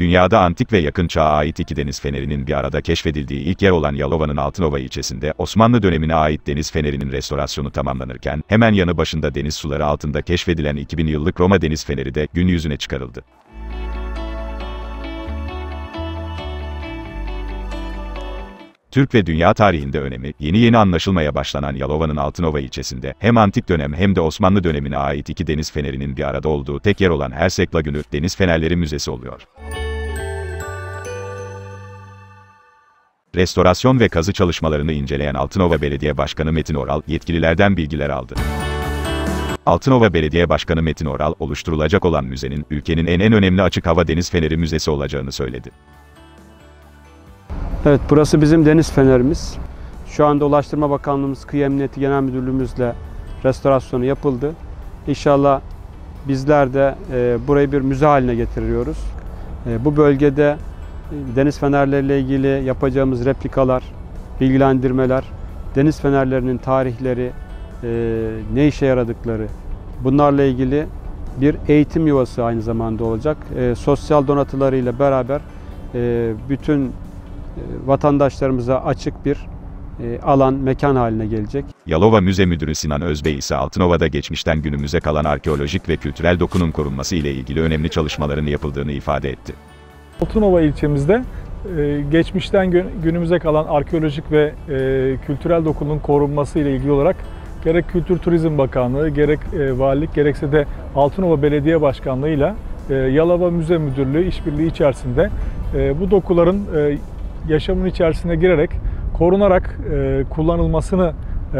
Dünyada antik ve yakın çağa ait iki deniz fenerinin bir arada keşfedildiği ilk yer olan Yalova'nın Altınova ilçesinde Osmanlı dönemine ait deniz fenerinin restorasyonu tamamlanırken hemen yanı başında deniz suları altında keşfedilen 2000 yıllık Roma deniz feneri de gün yüzüne çıkarıldı. Türk ve dünya tarihinde önemi, yeni yeni anlaşılmaya başlanan Yalova'nın Altınova ilçesinde, hem antik dönem hem de Osmanlı dönemine ait iki deniz fenerinin bir arada olduğu tek yer olan Hersek Lagünü, Deniz Fenerleri Müzesi oluyor. Restorasyon ve kazı çalışmalarını inceleyen Altınova Belediye Başkanı Metin Oral, yetkililerden bilgiler aldı. Altınova Belediye Başkanı Metin Oral, oluşturulacak olan müzenin, ülkenin en en önemli açık hava deniz feneri müzesi olacağını söyledi. Evet burası bizim deniz fenerimiz. Şu anda Ulaştırma Bakanlığımız Kıyı Emniyeti Genel Müdürlüğümüzle restorasyonu yapıldı. İnşallah bizler de e, burayı bir müze haline getiriyoruz. E, bu bölgede deniz fenerleriyle ilgili yapacağımız replikalar, bilgilendirmeler, deniz fenerlerinin tarihleri, e, ne işe yaradıkları bunlarla ilgili bir eğitim yuvası aynı zamanda olacak. E, sosyal donatılarıyla beraber e, bütün vatandaşlarımıza açık bir alan, mekan haline gelecek. Yalova Müze Müdürü Sinan Özbey ise Altınova'da geçmişten günümüze kalan arkeolojik ve kültürel dokunum korunması ile ilgili önemli çalışmaların yapıldığını ifade etti. Altınova ilçemizde e, geçmişten gün- günümüze kalan arkeolojik ve e, kültürel dokunun korunması ile ilgili olarak gerek Kültür Turizm Bakanlığı, gerek e, valilik, gerekse de Altınova Belediye Başkanlığı ile Yalova Müze Müdürlüğü işbirliği içerisinde bu dokuların yaşamın içerisine girerek korunarak kullanılmasını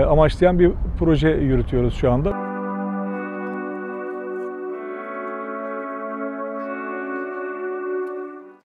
amaçlayan bir proje yürütüyoruz şu anda.